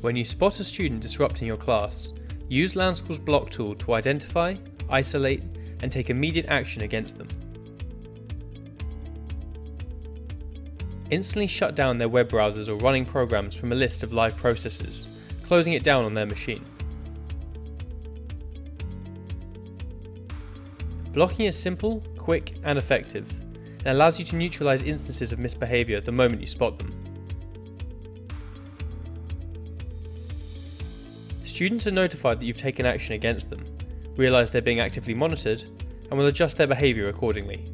When you spot a student disrupting your class, use LanSchool's block tool to identify, isolate, and take immediate action against them. Instantly shut down their web browsers or running programs from a list of live processes, closing it down on their machine. Blocking is simple, quick, and effective, and allows you to neutralize instances of misbehavior the moment you spot them. Students are notified that you've taken action against them, realize they're being actively monitored, and will adjust their behavior accordingly.